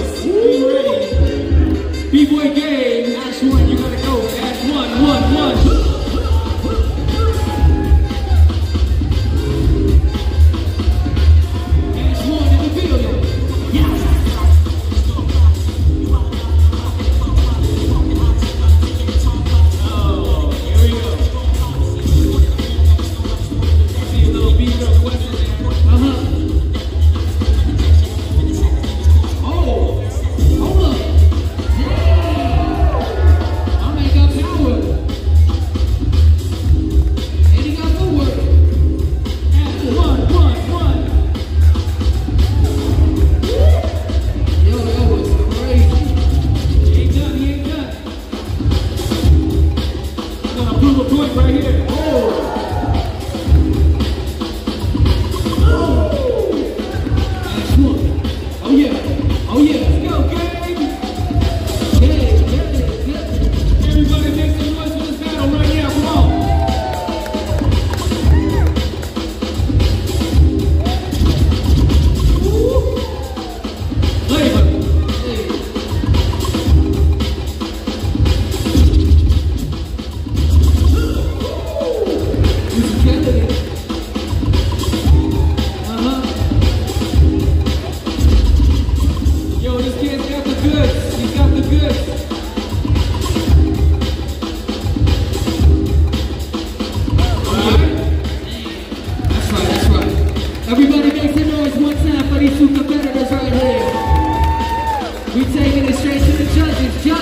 Be ready. B-Boy Gang. Everybody make some noise one time for these two competitors right here. We taking it straight to the judges. Judge